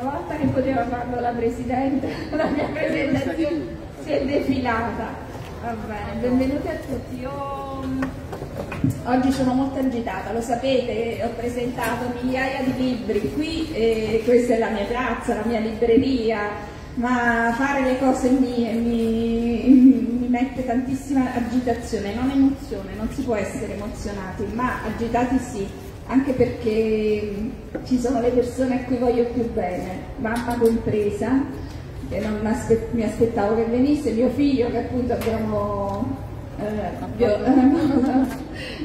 una volta che poteva farlo la Presidente, la mia presentazione si è defilata. Va bene, benvenuti a tutti. Io mm, oggi sono molto agitata, lo sapete, ho presentato migliaia di libri qui, e questa è la mia piazza, la mia libreria, ma fare le cose mie mi, mi mette tantissima agitazione, non emozione, non si può essere emozionati, ma agitati sì, anche perché ci sono le persone a cui voglio più bene, mamma compresa che non mi aspettavo che venisse, mio figlio che appunto abbiamo eh,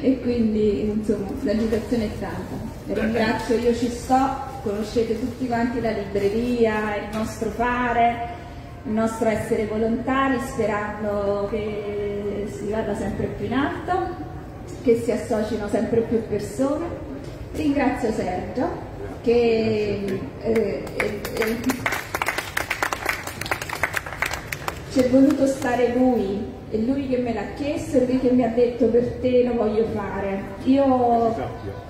e quindi insomma l'agitazione è tanta. Vi ringrazio, io ci sto, conoscete tutti quanti la libreria, il nostro fare, il nostro essere volontari, sperando che si vada sempre più in alto, che si associno sempre più persone. Ringrazio Sergio che eh, eh, c'è voluto stare lui, è lui che me l'ha chiesto, è lui che mi ha detto per te lo voglio fare. Io,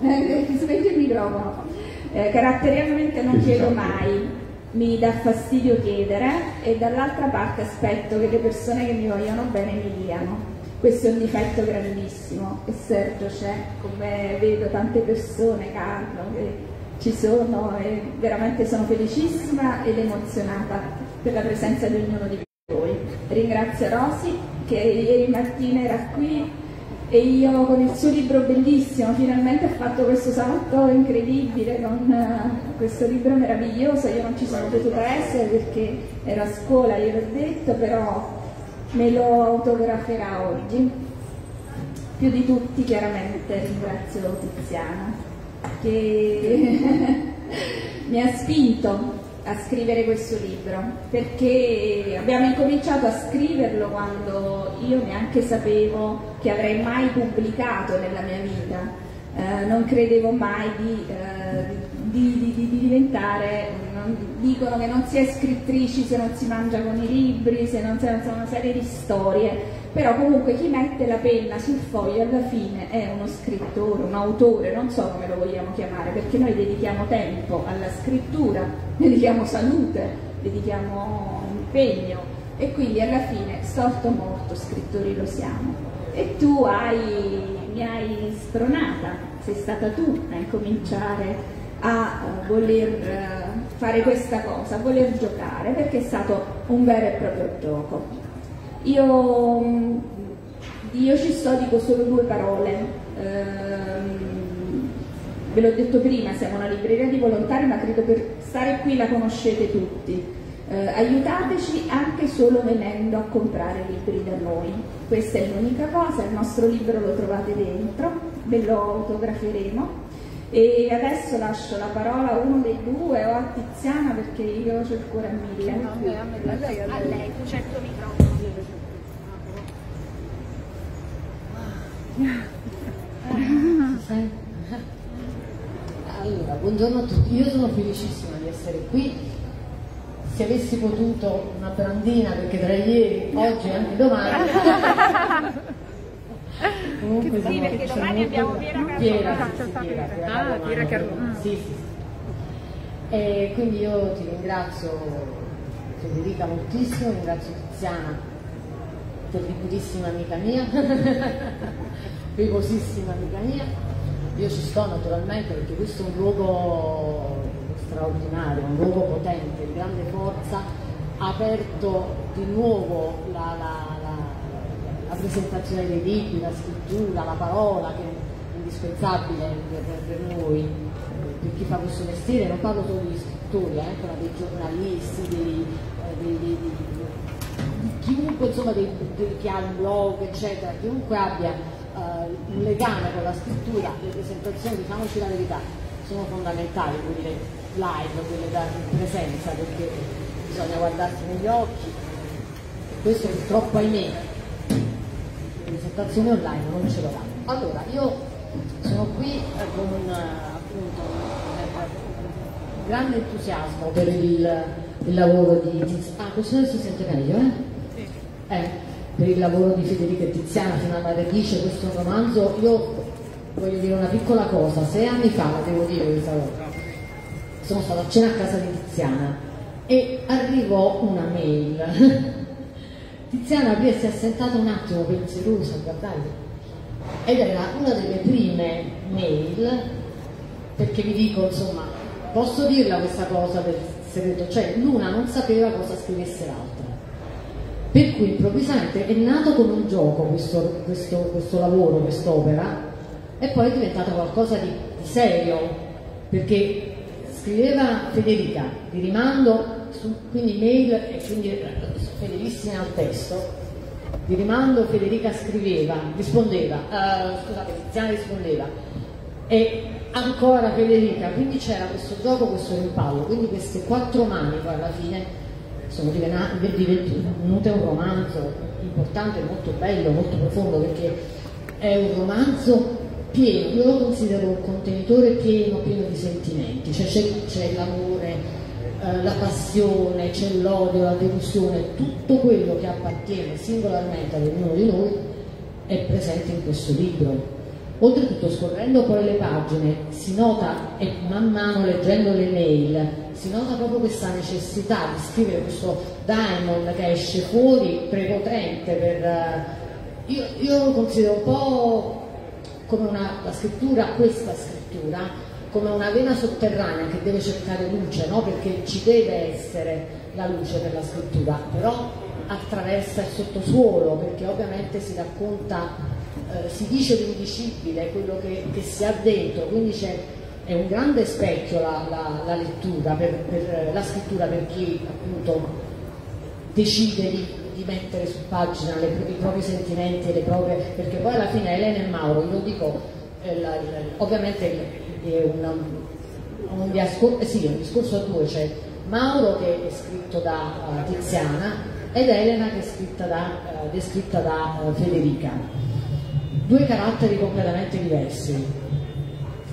eh, spenge il microfono, eh, caratterialmente non chiedo mai, mi dà fastidio chiedere e dall'altra parte aspetto che le persone che mi vogliono bene mi diano. Questo è un difetto grandissimo e Sergio c'è, come vedo tante persone, Carlo, che ci sono e veramente sono felicissima ed emozionata per la presenza di ognuno di voi. Ringrazio Rosy che ieri mattina era qui e io con il suo libro bellissimo finalmente ha fatto questo salto incredibile con uh, questo libro meraviglioso, io non ci sono potuta essere perché ero a scuola, gliel'ho detto, però me lo autograferà oggi. Più di tutti chiaramente ringrazio Tiziana che mi ha spinto a scrivere questo libro perché abbiamo incominciato a scriverlo quando io neanche sapevo che avrei mai pubblicato nella mia vita, eh, non credevo mai di, eh, di, di, di diventare, non, dicono che non si è scrittrici se non si mangia con i libri, se non si ha una serie di storie però comunque chi mette la penna sul foglio alla fine è uno scrittore, un autore, non so come lo vogliamo chiamare, perché noi dedichiamo tempo alla scrittura, dedichiamo salute, dedichiamo impegno e quindi alla fine, storto morto, scrittori lo siamo. E tu hai, mi hai spronata, sei stata tu a incominciare a voler uh, fare questa cosa, a voler giocare, perché è stato un vero e proprio gioco. Io, io ci sto, dico solo due parole. Ehm, ve l'ho detto prima, siamo una libreria di volontari, ma credo per stare qui la conoscete tutti. Eh, aiutateci anche solo venendo a comprare libri da noi. Questa è l'unica cosa, il nostro libro lo trovate dentro, ve lo autograferemo. E adesso lascio la parola a uno dei due o a Tiziana perché io ho il cuore a mille. No, a me, a lei, a lei, tu c'è il tuo microfono. Allora, buongiorno a tutti, io sono felicissima di essere qui. Se avessi potuto una brandina, perché tra ieri, oggi e anche domani. Comunque sì, perché domani abbiamo Piera Piera, ah, Piera Carlone. Sì, sì. E quindi io ti ringrazio Federica moltissimo, ringrazio Tiziana terribilissima amica mia, famosissima amica mia. Io ci sto naturalmente perché questo è un luogo straordinario, un luogo potente, di grande forza, ha aperto di nuovo la, la, la, presentazione dei libri, la scrittura, la parola che è indispensabile per, per noi, per chi fa questo mestiere, non parlo solo di scrittori, eh, ma dei giornalisti, eh, dei, dei, dei chiunque insomma dei, che ha un blog eccetera, chiunque abbia uh, un legame con la scrittura, le presentazioni, diciamoci la verità, sono fondamentali, quelle live, quelle da presenza, perché bisogna guardarsi negli occhi. Questo purtroppo ahimè, le presentazioni online non ce danno. Allora, io sono qui eh, con un, appunto, un grande entusiasmo per il, il lavoro di... Ah, questo si sente meglio, eh? eh, per il lavoro di Federica e Tiziana fino alla radice questo romanzo io voglio dire una piccola cosa sei anni fa la devo dire questa cosa sono stata a cena a casa di Tiziana e arrivò una mail. Tiziana prima si è sentata un attimo pensierosa, guardate, ed era una delle prime mail, perché vi dico, insomma, posso dirla questa cosa del segreto, cioè l'una non sapeva cosa scrivesse l'altra. Per cui improvvisamente è nato come un gioco questo, questo, questo lavoro, quest'opera, e poi è diventato qualcosa di, di serio, perché scriveva Federica, di rimando, su, quindi mail e quindi fedelissime al testo, di rimando Federica scriveva, rispondeva, uh, scusate, Tiziana rispondeva, e ancora Federica, quindi c'era questo gioco, questo rimpallo, quindi queste quattro mani poi alla fine sono divenute un romanzo importante, molto bello, molto profondo, perché è un romanzo pieno, io lo considero un contenitore pieno, pieno di sentimenti, cioè c'è l'amore, eh, la passione, c'è l'odio, la delusione, tutto quello che appartiene singolarmente ad ognuno di noi è presente in questo libro. Oltretutto scorrendo poi le pagine si nota, e man mano leggendo le mail, si nota proprio questa necessità di scrivere questo diamond che esce fuori prepotente per... Eh, io, io lo considero un po' come una, la scrittura, questa scrittura, come una vena sotterranea che deve cercare luce, no? perché ci deve essere la luce per la scrittura, però attraversa il sottosuolo, perché ovviamente si racconta, eh, si dice l'indicibile, quello che, che, si ha dentro, quindi è un grande specchio la, la, la lettura, per, per, la scrittura per chi appunto decide di di mettere su pagina le, i propri sentimenti le proprie, perché poi alla fine Elena e Mauro, io dico, eh, la, la, ovviamente una, un, discor- eh, sì, un discorso a due, c'è Mauro che è scritto da uh, Tiziana ed Elena che è scritta da, uh, descritta da uh, Federica. Due caratteri completamente diversi.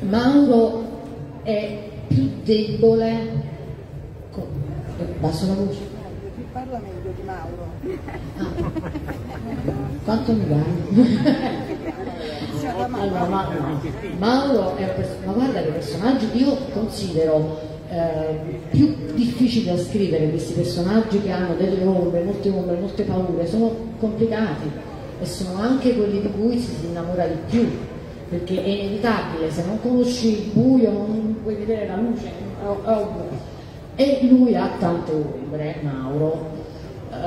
Mauro è più debole, con, basso la voce. Parla meglio di Mauro. Quanto mi dai? allora, ma, Mauro è un personaggio, ma guarda che personaggi io considero eh, più difficili da scrivere questi personaggi che hanno delle ombre, molte ombre, molte paure, sono complicati e sono anche quelli di cui si innamora di più perché è inevitabile, se non conosci il buio non puoi vedere la luce, oh, oh. e lui ha tante ombre, Mauro, eh,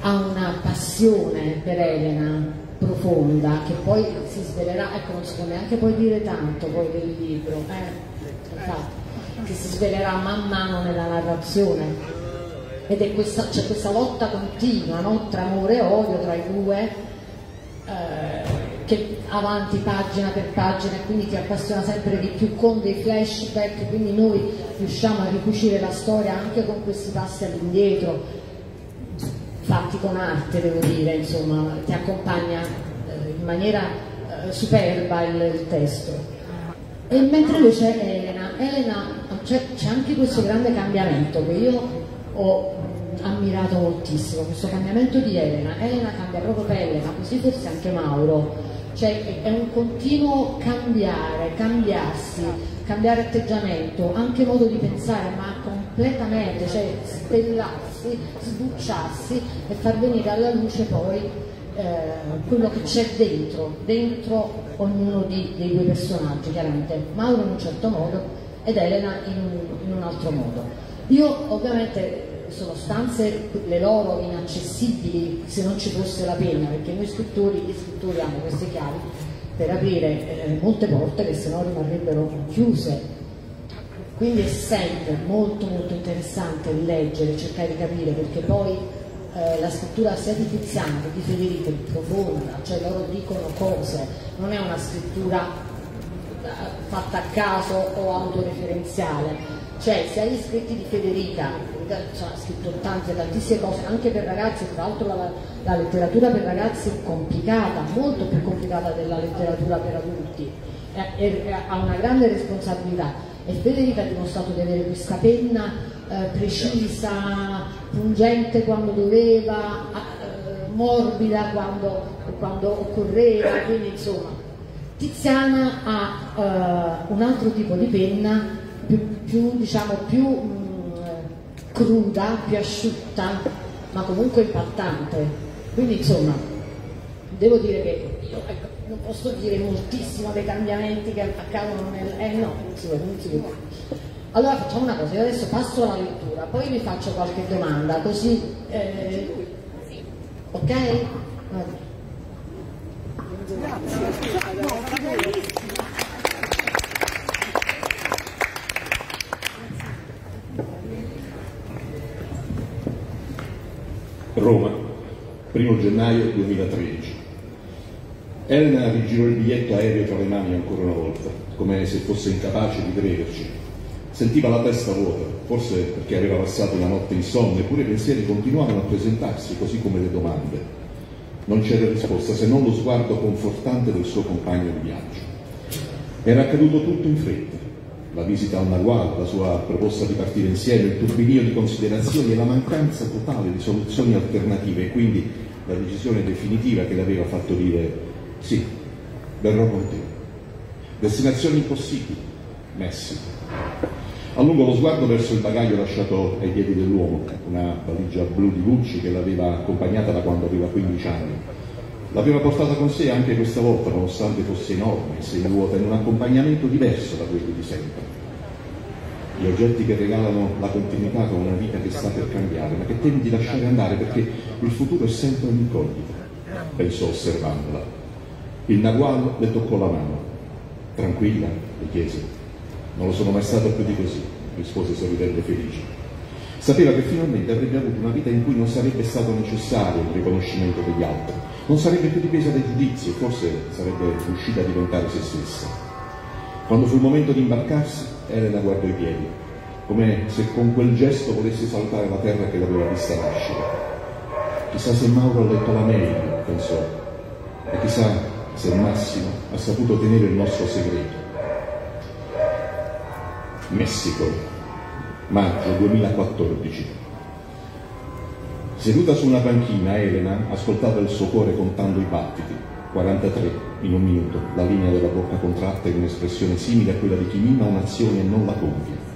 ha una passione per Elena profonda che poi si svelerà, ecco non si può neanche poi dire tanto poi del libro, eh, infatti, che si svelerà man mano nella narrazione ed è questa, c'è questa lotta continua no? tra amore e odio tra i due eh, che avanti pagina per pagina e quindi ti appassiona sempre di più con dei flashback quindi noi riusciamo a ricucire la storia anche con questi passi all'indietro fatti con arte devo dire insomma ti accompagna eh, in maniera eh, superba il, il, testo. E mentre c'è Elena Elena c'è, anche questo grande cambiamento che io ho ammirato moltissimo questo cambiamento di Elena. Elena cambia proprio pelle ma così forse anche Mauro. Cioè è un continuo cambiare, cambiarsi, cambiare atteggiamento, anche modo di pensare, ma completamente, cioè spellarsi, sbucciarsi e far venire alla luce poi eh, quello che c'è dentro, dentro ognuno di, dei due personaggi, chiaramente, Mauro in un certo modo ed Elena in un, in un altro modo. Io ovviamente sono stanze le loro inaccessibili se non ci fosse la penna, perché noi scrittori, gli scrittori hanno queste chiavi per aprire eh, molte porte che se no rimarrebbero chiuse. Quindi è sempre molto molto interessante leggere, cercare di capire, perché poi eh, la scrittura sia di Tiziano che di Federico è profonda, cioè loro dicono cose, non è una scrittura eh, fatta a caso o autoreferenziale, cioè sia gli scritti di Federica, ha scritto tante, tantissime cose, anche per ragazzi, tra l'altro la, la, letteratura per ragazzi è complicata, molto più complicata della letteratura per adulti, e, e, ha una grande responsabilità e Federica ha dimostrato di avere questa penna eh, precisa, pungente quando doveva, eh, morbida quando, quando occorreva, quindi insomma Tiziana ha uh, un altro tipo di penna più, più, diciamo, più mh, cruda, più asciutta, ma comunque impattante. Quindi insomma, devo dire che io ecco, non posso dire moltissimo dei cambiamenti che accadono nel... Eh no, non si vede, non si vede. Allora facciamo una cosa, io adesso passo alla lettura, poi vi faccio qualche domanda, così... Eh, ok? Roma, 1 gennaio 2013. Elena rigirò il biglietto aereo tra le mani ancora una volta, come se fosse incapace di crederci. Sentiva la testa vuota, forse perché aveva passato una notte insonne, eppure i pensieri continuavano a presentarsi, così come le domande. Non c'era risposta se non lo sguardo confortante del suo compagno di viaggio. Era accaduto tutto in fretta. La visita al Nagual, la sua proposta di partire insieme, il turbinio di considerazioni e la mancanza totale di soluzioni alternative e quindi la decisione definitiva che le aveva fatto dire sì, verrò con te. Destinazioni impossibili, Messico. Allungò lo sguardo verso il bagaglio lasciato ai piedi dell'uomo, una valigia blu di Gucci che l'aveva accompagnata da quando aveva 15 anni. L'aveva portata con sé anche questa volta, nonostante fosse enorme semivuota, in un accompagnamento diverso da quelli di sempre. Gli oggetti che regalano la continuità con una vita che sta per cambiare, ma che temi di lasciare andare perché il futuro è sempre un'incognita, pensò osservandola. Il Nagual le toccò la mano. Tranquilla, le chiese. Non lo sono mai stato più di così, rispose sorridendo felice. Sapeva che finalmente avrebbe avuto una vita in cui non sarebbe stato necessario il riconoscimento degli altri, non sarebbe più dipesa dai giudizi e forse sarebbe riuscita a diventare se stessa. Quando fu il momento di imbarcarsi, Elena guardò i piedi, come se con quel gesto volesse saltare la terra che l'aveva vista nascere. Chissà se Mauro ha letto la mail, pensò, e chissà se Massimo ha saputo tenere il nostro segreto. Messico, maggio 2014. Seduta su una panchina, Elena ascoltava il suo cuore contando i battiti, 43 in un minuto, la linea della bocca contratta in un'espressione simile a quella di chi mima un'azione e non la compie.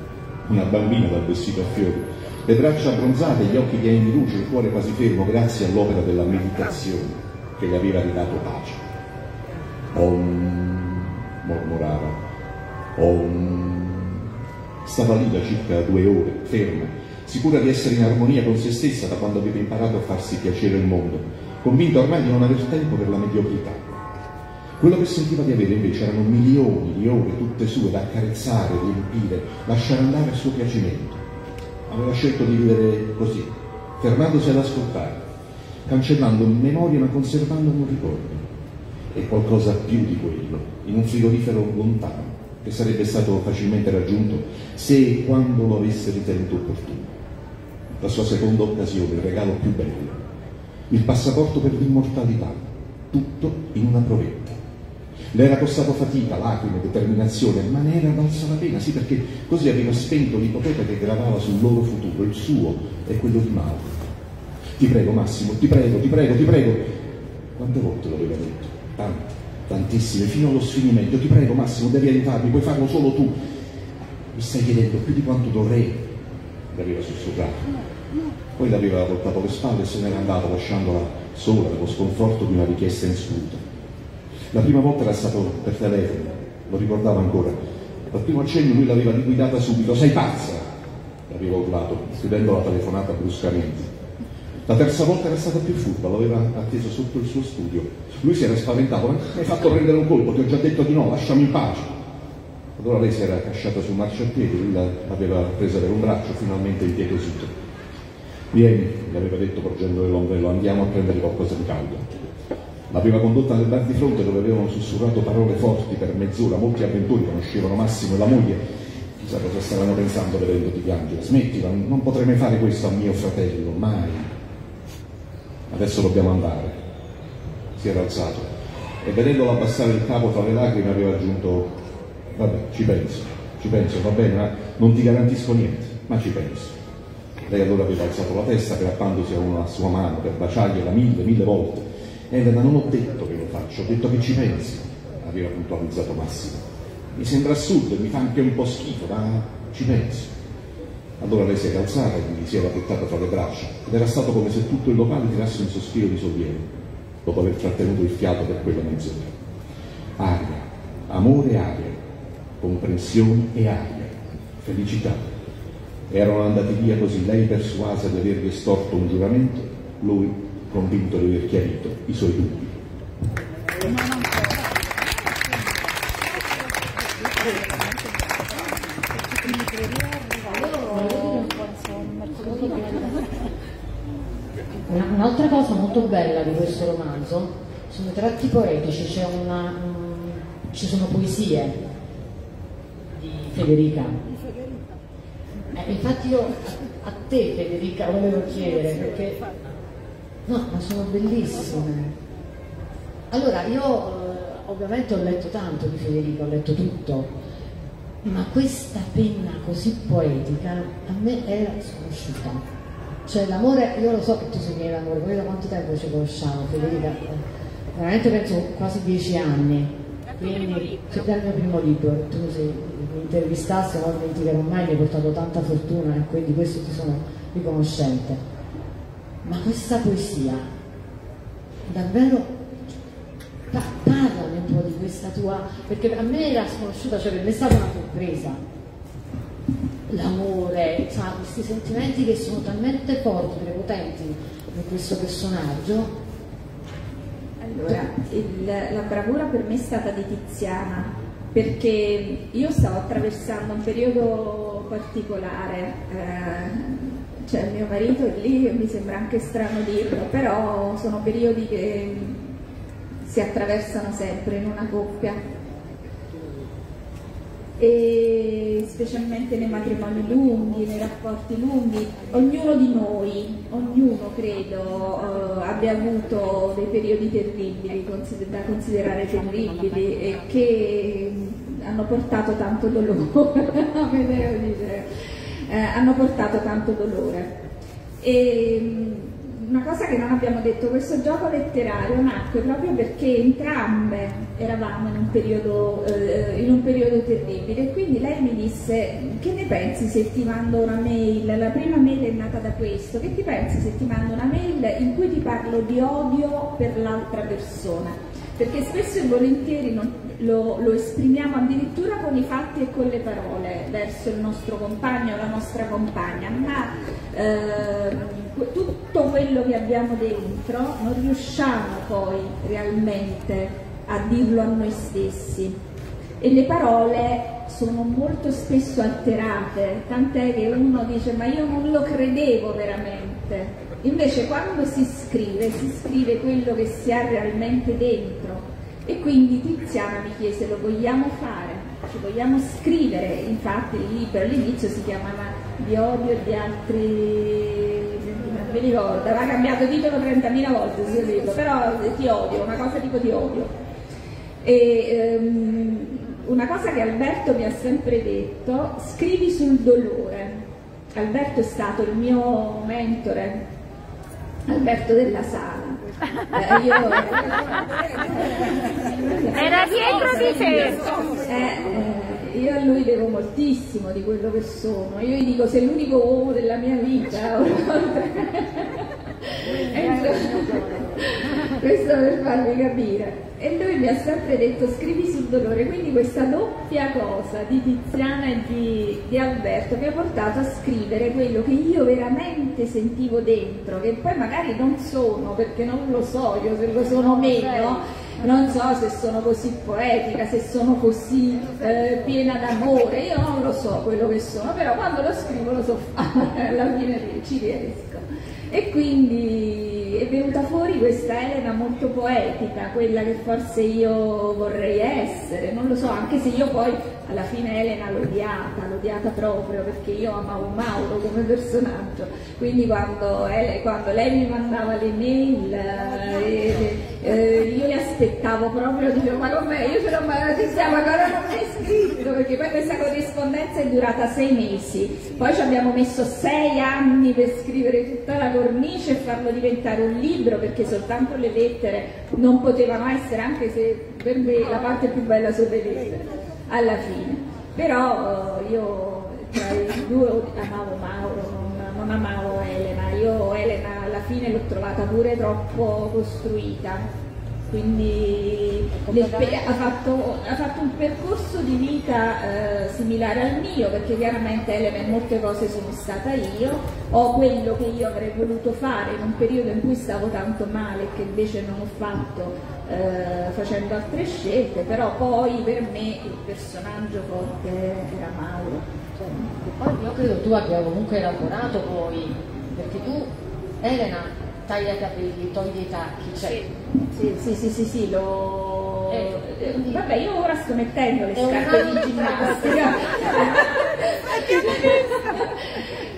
Una bambina dal vestito a fiori, le braccia abbronzate, gli occhi pieni di luce, il cuore quasi fermo grazie all'opera della meditazione che le aveva ridato pace. Om, mormorava. Om. Stava lì da circa due ore, ferma, sicura di essere in armonia con se stessa da quando aveva imparato a farsi piacere il mondo, convinta ormai di non aver tempo per la mediocrità. Quello che sentiva di avere invece erano milioni di ore tutte sue da accarezzare, riempire, lasciare andare a suo piacimento. Aveva scelto di vivere così, fermandosi ad ascoltare, cancellando memoria ma conservando un ricordo e qualcosa più di quello, in un frigorifero lontano, che sarebbe stato facilmente raggiunto se e quando lo avesse ritenuto opportuno. La sua seconda occasione, il regalo più bello, il passaporto per l'immortalità, tutto in una provetta. Le era costato fatica, lacrime, determinazione, ma ne era valsa la pena, sì, perché così aveva spento l'ipoteca che gravava sul loro futuro, il suo e quello di Mauro. Ti prego, Massimo, ti prego, ti prego, ti prego. Quante volte lo aveva detto? Tante, tantissime, fino allo sfinimento. Ti prego Massimo, devi aiutarmi, puoi farlo solo tu. Mi stai chiedendo più di quanto dovrei, le aveva sussurrato. Poi le aveva voltato le spalle e se n'era andato lasciandola sola nello sconforto di una richiesta insoluta. La prima volta era stato per telefono, lo ricordava ancora. Dal primo accenno lui l'aveva liquidata subito, sei pazza! Le aveva urlato, chiudendo la telefonata bruscamente. La terza volta era stata più furba, l'aveva atteso sotto il suo studio. Lui si era spaventato, mi hai fatto prendere un colpo, ti ho già detto di no, lasciami in pace. Allora lei si era casciata sul marciapiede, lui l'aveva presa per un braccio, finalmente impietosito. Vieni, gli aveva detto porgendole l'ombrello, andiamo a prendere qualcosa di caldo. L'aveva condotta nel bar di fronte dove avevano sussurrato parole forti per mezz'ora, molti avventori conoscevano Massimo e la moglie, chissà cosa stavano pensando vedendoti piangere. Smettila, non potrei mai fare questo a mio fratello, mai adesso dobbiamo andare. Si era alzato e vedendolo abbassare il capo tra le lacrime aveva aggiunto, vabbè, ci penso, ci penso, va bene, ma non ti garantisco niente, ma ci penso. Lei allora aveva alzato la testa aggrappandosi a una sua mano per baciargliela mille, mille volte. Elena, non ho detto che lo faccio, ho detto che ci pensi, aveva puntualizzato Massimo. Mi sembra assurdo e mi fa anche un po' schifo, ma ci penso. Allora lei si era alzata e gli si era buttata fra le braccia ed era stato come se tutto il locale tirasse un sospiro di sollievo dopo aver trattenuto il fiato per quella mezz'ora. Aria, amore e aria, comprensione e aria, felicità. Erano andati via così lei persuasa di avergli estorto un giuramento, lui convinto di aver chiarito i suoi dubbi. Un'altra cosa molto bella di questo romanzo sono i tratti poetici, una, um, ci sono poesie di Federica. Eh, infatti io a te Federica volevo chiedere perché no, ma sono bellissime. Allora io eh, ovviamente ho letto tanto di Federica, ho letto tutto, ma questa penna così poetica a me era sconosciuta. Cioè l'amore, io lo so che tu sei miei l'amore, poi da quanto tempo ci conosciamo, Federica? Veramente penso quasi dieci anni. Quindi c'è dal mio primo libro, tu sei, mi intervistassi, non dimenticherò mai, mi hai portato tanta fortuna e quindi questo ti sono riconoscente. Ma questa poesia, davvero parlami un po' di questa tua, perché a me era sconosciuta, cioè per me è stata una sorpresa l'amore, cioè, questi sentimenti che sono talmente forti, prepotenti in questo personaggio. Allora, il, la bravura per me è stata di Tiziana, perché io stavo attraversando un periodo particolare, eh, cioè mio marito è lì, mi sembra anche strano dirlo, però sono periodi che si attraversano sempre in una coppia e specialmente nei matrimoni lunghi, nei rapporti lunghi, ognuno di noi, ognuno credo eh, abbia avuto dei periodi terribili da considerare terribili e che hanno portato tanto dolore, eh, hanno portato tanto dolore. E, una cosa che non abbiamo detto, questo gioco letterario nacque proprio perché entrambe eravamo in un periodo, eh, in un periodo terribile. E quindi lei mi disse che ne pensi se ti mando una mail, la prima mail è nata da questo, che ti pensi se ti mando una mail in cui ti parlo di odio per l'altra persona? Perché spesso e volentieri non, lo, lo, esprimiamo addirittura con i fatti e con le parole verso il nostro compagno o la nostra compagna, ma eh, tutto quello che abbiamo dentro non riusciamo poi realmente a dirlo a noi stessi. E le parole sono molto spesso alterate, tant'è che uno dice ma io non lo credevo veramente, invece quando si scrive si scrive quello che si ha realmente dentro e quindi Tiziana mi chiese lo vogliamo fare, ci vogliamo scrivere, infatti il libro all'inizio si chiamava Di odio e di altri, non mi ricordo, aveva cambiato titolo 30.000 volte il libro, però ti odio, una cosa tipo ti odio. E, um, una cosa che Alberto mi ha sempre detto, scrivi sul dolore. Alberto è stato il mio mentore, Alberto della Sala eh, io... Era dietro di te. Eh, eh, io a lui devo moltissimo di quello che sono. Io gli dico sei l'unico uomo della mia vita. questo per farvi capire. E lui mi ha sempre detto scrivi sul dolore, quindi questa doppia cosa di Tiziana e di, di Alberto mi ha portato a scrivere quello che io veramente sentivo dentro, che poi magari non sono, perché non lo so io se lo sono meno, non so se sono così poetica, se sono così eh, piena d'amore, io non lo so quello che sono, però quando lo scrivo lo so fare, alla fine ci riesco. E quindi è venuta fuori questa Elena molto poetica, quella che forse io vorrei essere, non lo so, anche se io poi alla fine Elena l'ho odiata, l'ho odiata proprio perché io amavo Mauro come personaggio, quindi quando, ele, quando lei mi mandava le mail eh, eh, io le aspettavo proprio, dicevo ma con me, io ce l'ho mai, ci ancora non mai scritto, perché poi questa corrispondenza è durata sei mesi, poi ci abbiamo messo sei anni per scrivere tutta la cornice e farlo diventare un libro, perché soltanto le lettere non potevano essere, anche se per me la parte più bella sono le lettere. alla fine. Però eh, io tra i due amavo Mauro, non, non amavo Elena, io Elena alla fine l'ho trovata pure troppo costruita quindi ha fatto, ha fatto, un percorso di vita eh, similare al mio perché chiaramente Elena in molte cose sono stata io, ho quello che io avrei voluto fare in un periodo in cui stavo tanto male e che invece non ho fatto eh, facendo altre scelte, però poi per me il personaggio forte era Mauro. Cioè, poi io credo tu abbia comunque elaborato poi, perché tu Elena taglia i capelli, toglie i tacchi, cioè... Sì, sì, sì, sì, sì, lo... Eh, vabbè, io ora sto mettendo le scarpe di ginnastica.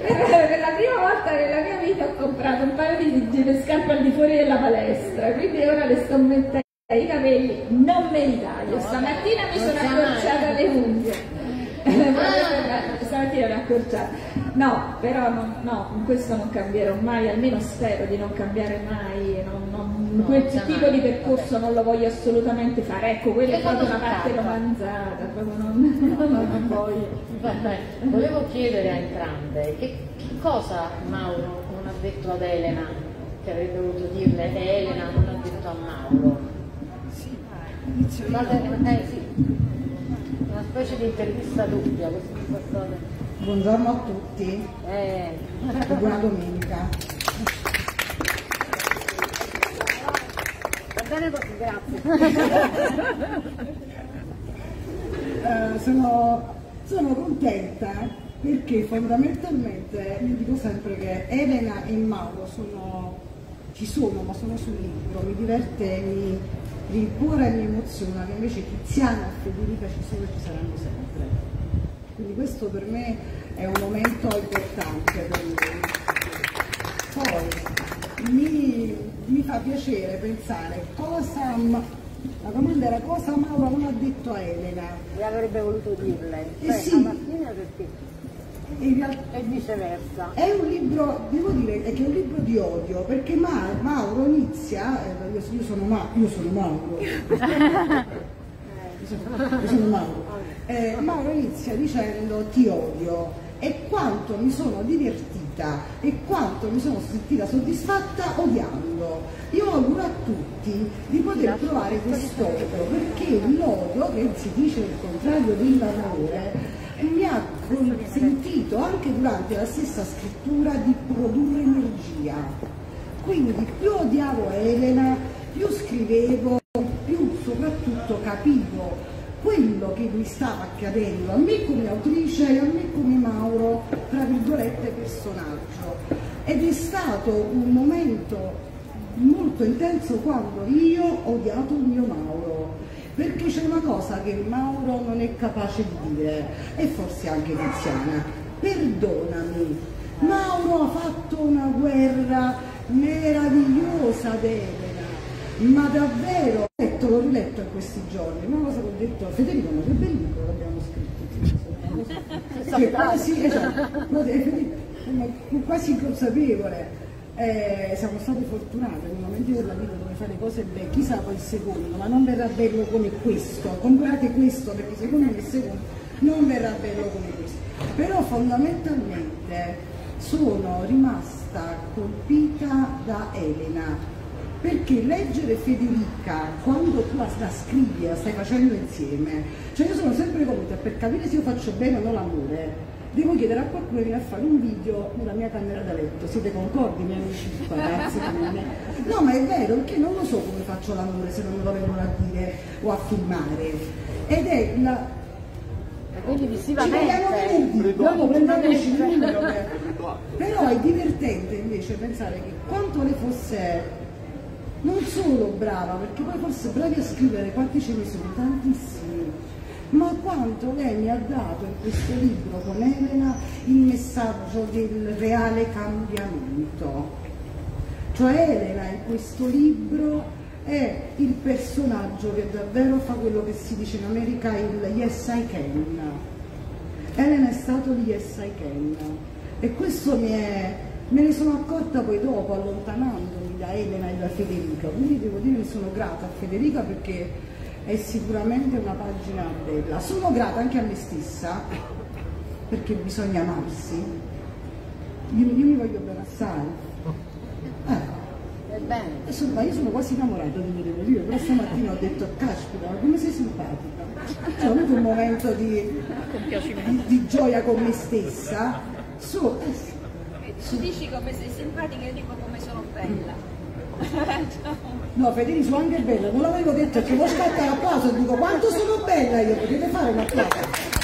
per la prima volta nella mia vita ho comprato un paio di, di scarpe al di fuori della palestra, quindi ora le sto mettendo i capelli non me li taglio. Stamattina mi sono accorciata le unghie. Stamattina le ho accorciate. No, però non, no, in questo non cambierò mai, almeno spero di non cambiare mai, non, non, no, quel tipo mai. di percorso non lo voglio assolutamente fare, ecco, quella è proprio una parte romanzata, proprio non, no, non voglio. Vabbè, volevo chiedere a entrambe che, che, cosa Mauro non ha detto ad Elena, che avrebbe voluto dirle e Elena non ha detto a Mauro. Sì, inizio io. Eh, sì. Una specie di intervista doppia, questa cosa. Buongiorno a tutti eh. e buona domenica. Va bene così, grazie. uh, sono, sono contenta perché fondamentalmente mi dico sempre che Elena e Mauro sono, ci sono, ma sono sul libro, mi diverte, mi rincuora e mi emoziona che invece Tiziana e Federica ci sono e ci saranno sempre. Quindi questo per me è un momento importante per me. Poi mi, mi fa piacere pensare cosa, la domanda era cosa Mauro non ha detto a Elena. E avrebbe voluto dirle. Eh cioè, sì. Martina perché? e viceversa. È un libro, devo dire, che è un libro di odio, perché Mauro inizia, eh, io, sono, Ma, io sono Mauro, io sono Mauro, eh, Mauro inizia dicendo ti odio e quanto mi sono divertita e quanto mi sono sentita soddisfatta odiando. Io auguro a tutti di poter trovare quest'odio perché l'odio, che si dice il contrario dell'amore, mi ha consentito anche durante la stessa scrittura di produrre energia. Quindi più odiavo Elena, più scrivevo, più soprattutto capivo quello che mi stava accadendo a me come autrice e a me come Mauro, tra virgolette, personaggio. Ed è stato un momento molto intenso quando io ho odiato il mio Mauro, perché c'è una cosa che Mauro non è capace di dire, e forse anche Tiziana, perdonami, Mauro ha fatto una guerra meravigliosa ad Elena, ma davvero l'ho riletto in questi giorni, una cosa che ho detto a Federico, ma che bel libro l'abbiamo scritto. Che quasi, esatto, quasi inconsapevole. Eh, siamo stati fortunati in un momento della vita dove fare cose belle, chissà poi il secondo, ma non verrà bello come questo, comprate questo perché secondo me il secondo non verrà bello come questo. Però fondamentalmente sono rimasta colpita da Elena, perché leggere Federica quando tu la, scrivi, la stai facendo insieme, cioè io sono sempre convinta per capire se io faccio bene o no l'amore, devo chiedere a qualcuno di fare un video nella mia camera da letto, siete concordi miei amici? Ragazzi No ma è vero perché non lo so come faccio l'amore se non me lo vengono a dire o a filmare. Ed è la... Quindi visivamente... Ci dopo prendiamoci Però è divertente invece pensare che quanto le fosse non solo brava, perché poi forse bravi a scrivere quanti ce ne sono, tantissimi, ma quanto lei mi ha dato in questo libro con Elena il messaggio del reale cambiamento. Cioè Elena in questo libro è il personaggio che davvero fa quello che si dice in America il yes I can. Elena è stato il yes I can e questo è, me ne sono accorta poi dopo allontanandomi da Elena e da Federica, quindi devo dire che sono grata a Federica perché è sicuramente una pagina bella. Sono grata anche a me stessa, perché bisogna amarsi. Io, io mi voglio bene assai. Eh. Adesso, ma io sono quasi innamorata di Mirella Rio, però stamattina ho detto, caspita, ma come sei simpatica. Cioè, ho avuto un momento di, di, di gioia con me stessa. Su, eh, Tu dici come sei simpatica e io dico come sono bella. No, Federico sono anche bella, non l'avevo detto che vuoi scattare l'applauso, dico quanto sono bella io, potete fare un applauso.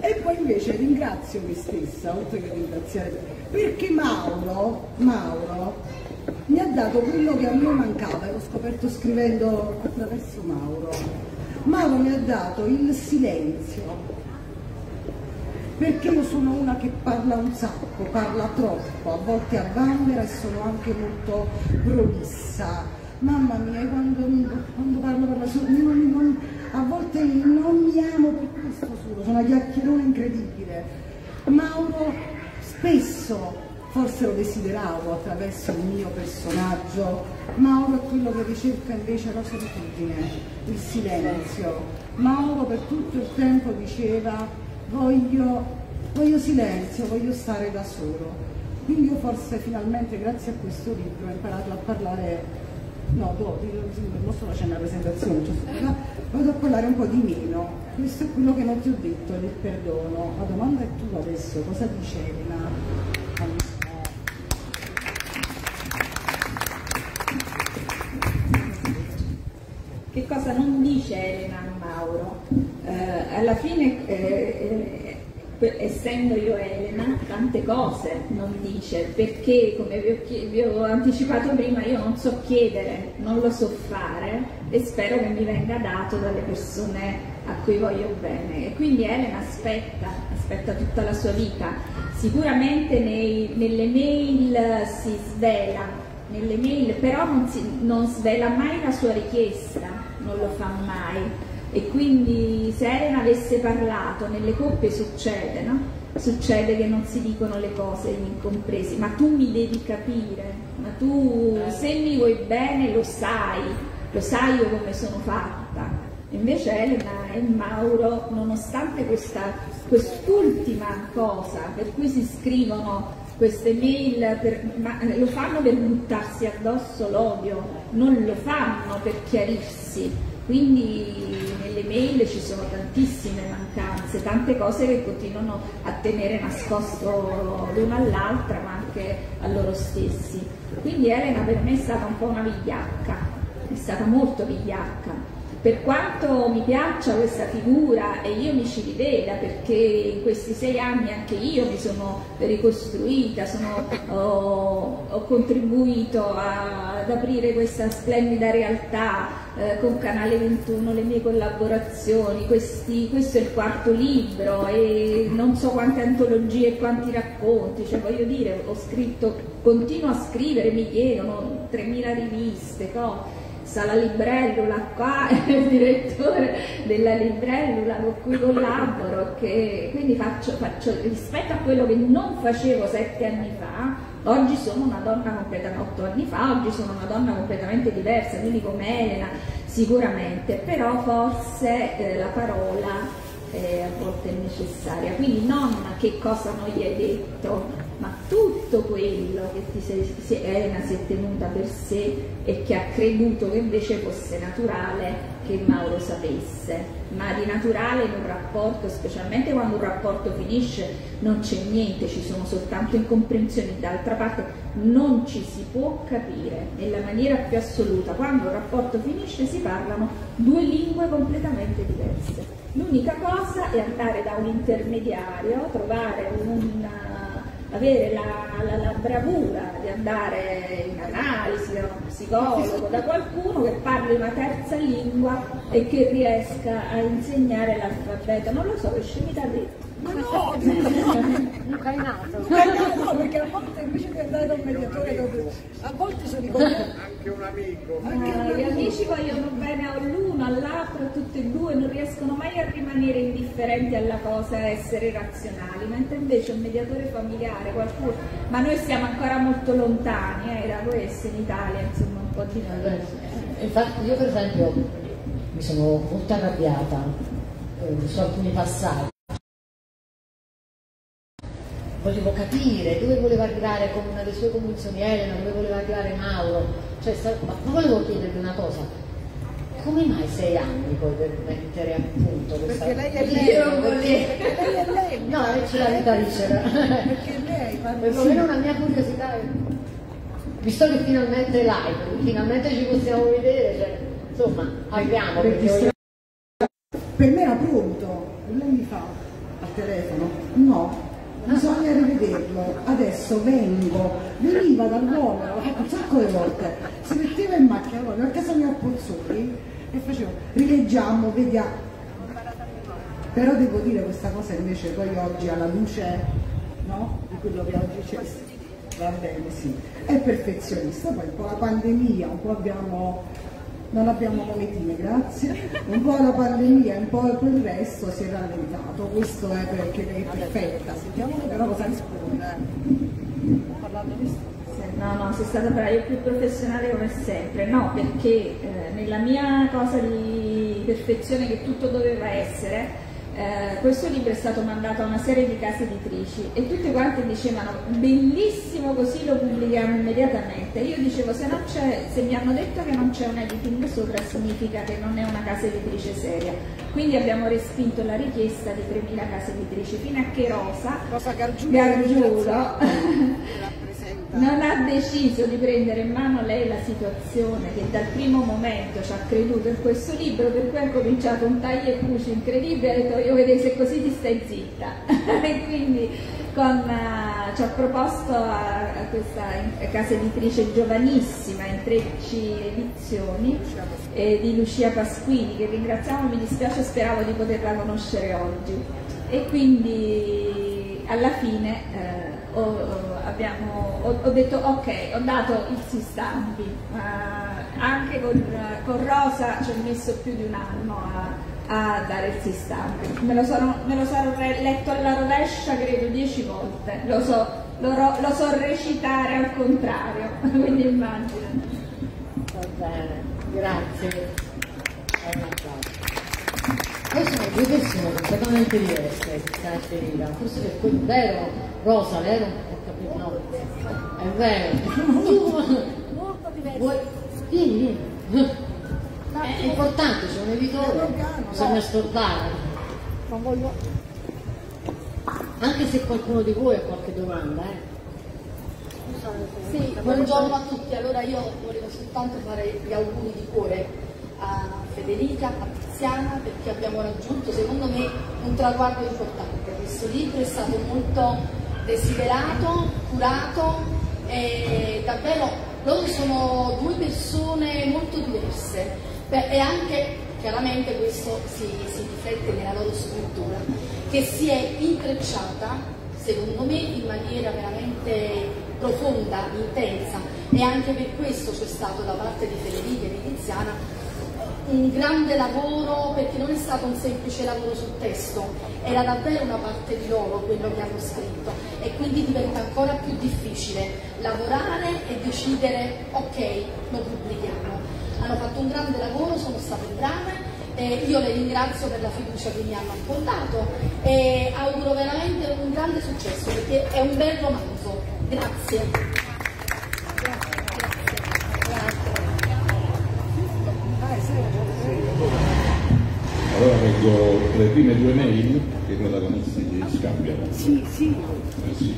E poi invece ringrazio me stessa, oltre che ringraziare perché Mauro, Mauro mi ha dato quello che a me mancava, e l'ho scoperto scrivendo attraverso Mauro. Mauro mi ha dato il silenzio, perché io sono una che parla un sacco, parla troppo, a volte a vanvera e sono anche molto prolissa. Mamma mia, quando, quando parlo per la sua, a volte non mi amo per questo solo, sono una chiacchierona incredibile. Mauro spesso, forse lo desideravo attraverso il mio personaggio, Mauro è quello che ricerca invece la solitudine, il silenzio. Mauro per tutto il tempo diceva voglio, voglio silenzio, voglio stare da solo. Quindi io forse finalmente grazie a questo libro ho imparato a parlare, no, dopo, non sto facendo la presentazione, cioè, vado a parlare un po' di meno. Questo è quello che non ti ho detto, del perdono. La domanda è tu adesso, cosa dice Elena? Cosa non dice Elena Mauro? Eh, alla fine, eh, eh, essendo io Elena, tante cose non dice, perché come vi ho, vi ho, anticipato prima, io non so chiedere, non lo so fare e spero che mi venga dato dalle persone a cui voglio bene. E quindi Elena aspetta, aspetta tutta la sua vita. Sicuramente nei, nelle mail si svela nelle mail, però non, si, non svela mai la sua richiesta, non lo fa mai. E quindi se Elena avesse parlato, nelle coppie succede, no? Succede che non si dicono le cose incompresi, ma tu mi devi capire, ma tu se mi vuoi bene lo sai, lo sai io come sono fatta. Invece Elena e Mauro, nonostante quest'ultima cosa per cui si scrivono queste mail, per, ma lo fanno per buttarsi addosso l'odio, non lo fanno per chiarirsi. Quindi nelle mail ci sono tantissime mancanze, tante cose che continuano a tenere nascosto l'una all'altra, ma anche a loro stessi. Quindi Elena per me è stata un po' una vigliacca, è stata molto vigliacca per quanto mi piaccia questa figura e io mi ci riveda perché in questi sei anni anche io mi sono ricostruita, sono, ho, ho, contribuito a, ad aprire questa splendida realtà eh, con Canale 21, le mie collaborazioni, questi, questo è il quarto libro e non so quante antologie e quanti racconti, cioè voglio dire ho scritto, continuo a scrivere, mi chiedono 3.000 riviste, cose Sala Librellula qua, il direttore della Librellula con cui collaboro, che, quindi faccio, faccio, rispetto a quello che non facevo sette anni fa, oggi sono una donna completamente, otto anni fa, oggi sono una donna completamente diversa, quindi come Elena sicuramente, però forse eh, la parola eh, a volte è necessaria, quindi non che cosa non gli hai detto, ma tutto quello che ti sei, si, Elena si è tenuta per sé e che ha creduto che invece fosse naturale che Mauro sapesse, ma di naturale in un rapporto, specialmente quando un rapporto finisce, non c'è niente, ci sono soltanto incomprensioni, d'altra parte non ci si può capire nella maniera più assoluta, quando un rapporto finisce si parlano due lingue completamente diverse. L'unica cosa è andare da un intermediario, trovare una avere la, la, la, bravura di andare in analisi da uno psicologo, da qualcuno che parli una terza lingua e che riesca a insegnare l'alfabeto. Non lo so, che scemità detto. Ma no, un perché a volte invece di andare da un mediatore dove a volte sono i Anche un amico. Anche gli amici vogliono bene all'uno, all'altro l'altro e e due non riescono mai a rimanere indifferenti alla cosa, a essere razionali, mentre invece un mediatore familiare, qualcuno, ma noi siamo ancora molto lontani eh, da questo in Italia, insomma un po' di più. Infatti io per esempio mi sono molto arrabbiata eh, su alcuni passaggi volevo capire dove voleva arrivare con le sue convinzioni Elena, dove voleva arrivare Mauro, cioè, ma volevo chiedervi una cosa, come mai sei anni poi per mettere a punto questa Perché lei è lei, io perché, lei è lei. No, lei ce la vita diceva. Perché lei Perlomeno una mia curiosità. È... Visto che finalmente live, finalmente ci possiamo vedere, cioè, insomma, abbiamo perché per me era pronto, lei mi fa al telefono, no, bisogna rivederlo, adesso vengo, veniva dal volo, un sacco di volte, si metteva in macchina, a casa mia a Pozzoli e faceva, rileggiamo, vediamo. Però devo dire questa cosa invece poi oggi alla luce no? di quello che oggi c'è, va bene, sì, è perfezionista, poi un po' la pandemia, un po' abbiamo non abbiamo monetine, grazie. Un po' la pandemia, un po' quel resto si è rallentato. Questo è perché è perfetta. Sentiamo però cosa risponde. No, no, sei stata brava, io più professionale come sempre. No, perché eh, nella mia cosa di perfezione che tutto doveva essere, eh, questo libro è stato mandato a una serie di case editrici e tutti quanti dicevano bellissimo così lo pubblichiamo immediatamente. Io dicevo se, se mi hanno detto che non c'è un editing sopra significa che non è una casa editrice seria. Quindi abbiamo respinto la richiesta di 3.000 case editrici fino a che Rosa, Rosa Gargiulo, Gargiulo non ha deciso di prendere in mano lei la situazione che dal primo momento ci ha creduto in questo libro per cui ha cominciato un taglio e cuci incredibile ha detto io vedo se così ti stai zitta e quindi con, uh, ci ha proposto a, a questa casa editrice giovanissima in 13 edizioni eh, di Lucia Pasquini che ringraziamo, mi dispiace speravo di poterla conoscere oggi. E quindi alla fine eh, ho, abbiamo, ho, ho, detto ok, ho dato il si stampi, uh, anche con, con, Rosa ci ho messo più di un anno a, a dare il si stampi, me lo, sono, me lo sono letto alla rovescia credo dieci volte, lo so, lo, lo so recitare al contrario, quindi immagino. Va bene, grazie. Due persone completamente diverse, caratterica, forse per quello vero, Rosa, vero? Ho capito, no, è vero. Molto diverso. Vieni, vieni. È importante, c'è un editore, bisogna stordare. Non voglio. Anche se qualcuno di voi ha qualche domanda, eh. Sì, buongiorno a tutti. Allora io volevo soltanto fare gli auguri di cuore a Federica, a Tiziana, perché abbiamo raggiunto secondo me un traguardo importante. Questo libro è stato molto desiderato, curato e davvero loro sono due persone molto diverse Beh, e anche chiaramente questo si, si riflette nella loro scrittura che si è intrecciata secondo me in maniera veramente profonda, intensa e anche per questo c'è stato da parte di Federica e di Tiziana un grande lavoro perché non è stato un semplice lavoro sul testo, era davvero una parte di loro quello che hanno scritto e quindi diventa ancora più difficile lavorare e decidere ok, lo pubblichiamo. Hanno fatto un grande lavoro, sono state brave eh, io le ringrazio per la fiducia che mi hanno accordato e auguro veramente un grande successo perché è un bel romanzo. Grazie. Allora leggo le prime due mail che i protagonisti scambiano. Sì, sì. Eh, sì.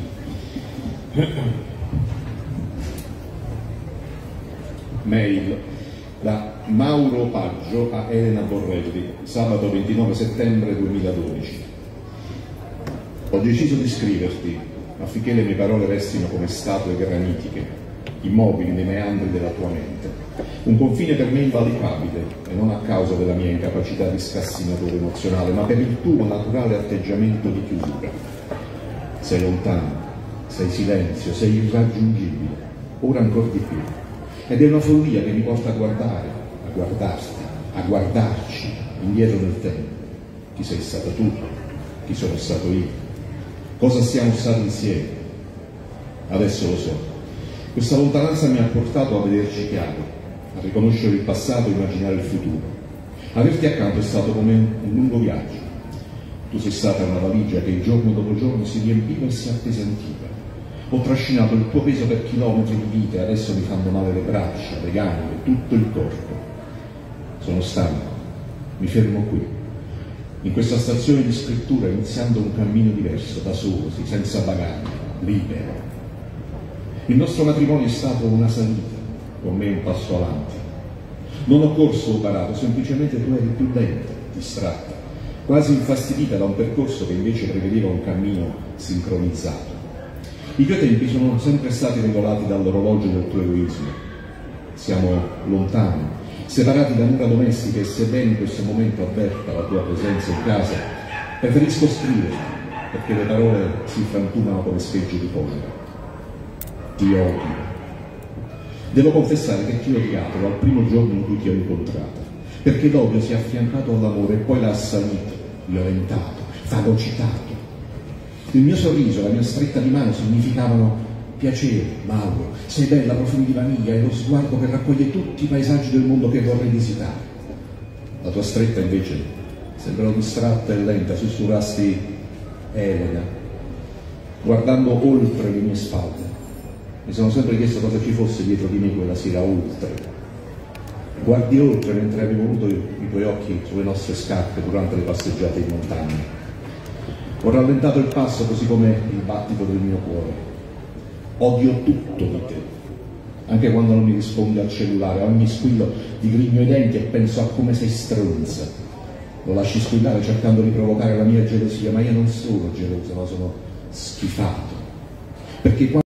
Mail da Mauro Paggio a Elena Borrelli, sabato 29 settembre 2012. Ho deciso di scriverti affinché le mie parole restino come statue granitiche, immobili nei meandri della tua mente un confine per me invalicabile, e non a causa della mia incapacità di scassinatore emozionale, ma per il tuo naturale atteggiamento di chiusura. Sei lontano, sei silenzio, sei irraggiungibile, ora ancora di più. Ed è una follia che mi porta a guardare, a guardarti, a guardarci, indietro nel tempo. Chi sei stata tu? Chi sono stato io? Cosa siamo stati insieme? Adesso lo so. Questa lontananza mi ha portato a vederci chiaro, a riconoscere il passato e immaginare il futuro. Averti accanto è stato come un lungo viaggio. Tu sei stata una valigia che giorno dopo giorno si riempiva e si appesantiva. Ho trascinato il tuo peso per chilometri di vita e adesso mi fanno male le braccia, le gambe, tutto il corpo. Sono stanco, mi fermo qui, in questa stazione di scrittura, iniziando un cammino diverso, da solo, senza bagagli, libero. Il nostro matrimonio è stato una salita, con me un passo avanti. Non ho corso o barato, semplicemente tu eri più lenta, distratta, quasi infastidita da un percorso che invece prevedeva un cammino sincronizzato. I tuoi tempi sono sempre stati regolati dall'orologio del tuo egoismo. Siamo lontani, separati da mura domestiche e sebbene in questo momento avverta la tua presenza in casa, preferisco scrivere perché le parole si frantumano come speggi di polvere. Ti odio. Devo confessare che ti ho odiato dal primo giorno in cui ti ho incontrata, perché l'odio si è affiancato all'amore e poi l'ha assalito, violentato, fagocitato. Il mio sorriso, la mia stretta di mano significavano piacere, Mauro, sei bella, profumi di vaniglia e lo sguardo che raccoglie tutti i paesaggi del mondo che vorrei visitare. La tua stretta invece sembrò distratta e lenta, sussurrasti Elena, guardando oltre le mie spalle. Mi sono sempre chiesto cosa ci fosse dietro di me quella sera oltre. Guardi oltre mentre avevo avuto i, tuoi occhi sulle nostre scarpe durante le passeggiate in montagna. Ho rallentato il passo così come il battito del mio cuore. Odio tutto di te, anche quando non mi rispondi al cellulare, ogni squillo di grigno i denti e penso a come sei stronza. Lo lasci squillare cercando di provocare la mia gelosia, ma io non sono gelosa, ma sono schifato. Perché